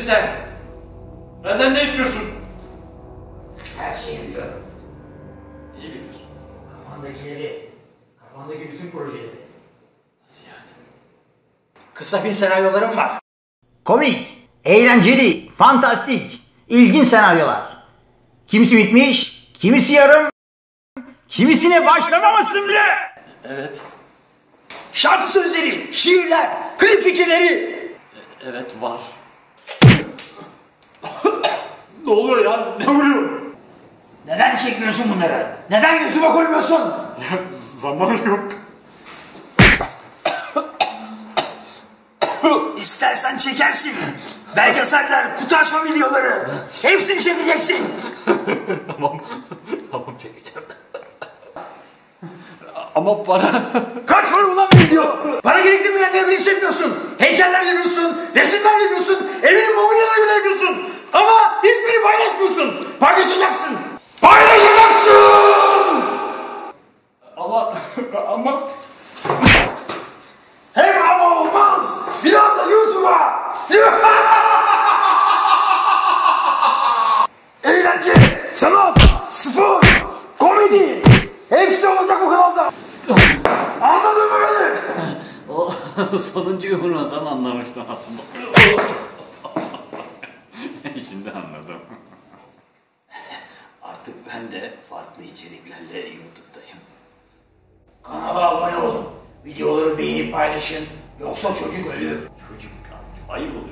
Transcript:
sen? Benden ne istiyorsun? Her şeyi biliyorum. İyi biliyorsun. Kafandakileri, kafandaki bütün projeleri. Nasıl yani? Kısa film senaryolarım var. Komik, eğlenceli, fantastik, ilginç senaryolar. Kimisi bitmiş, kimisi yarım, kimisine başlamamışsın bile. Evet. Şarkı sözleri, şiirler, klip fikirleri. Evet var. Ne oluyor ya? Ne vuruyor? Neden çekmiyorsun bunları? Neden YouTube'a koymuyorsun? Ya zaman yok. İstersen çekersin. Belgeseller, kutu açma videoları. Hepsini çekeceksin. tamam. tamam çekeceğim. Ama para... Kaç para paylaşmıyorsun. Paylaşacaksın. Paylaşacaksın! ama... ama... Hem ama olmaz. Biraz da YouTube'a. Eğlence, sanat, spor, komedi. Hepsi olacak bu kanalda. Anladın mı beni? O sonuncuyu vurmasan anlamıştım aslında. Şimdi anladım. Ben de farklı içeriklerle YouTube'dayım. Kanala abone olun. Videoları beğenip paylaşın. Yoksa çocuk ölür. Çocuk ayıp oluyor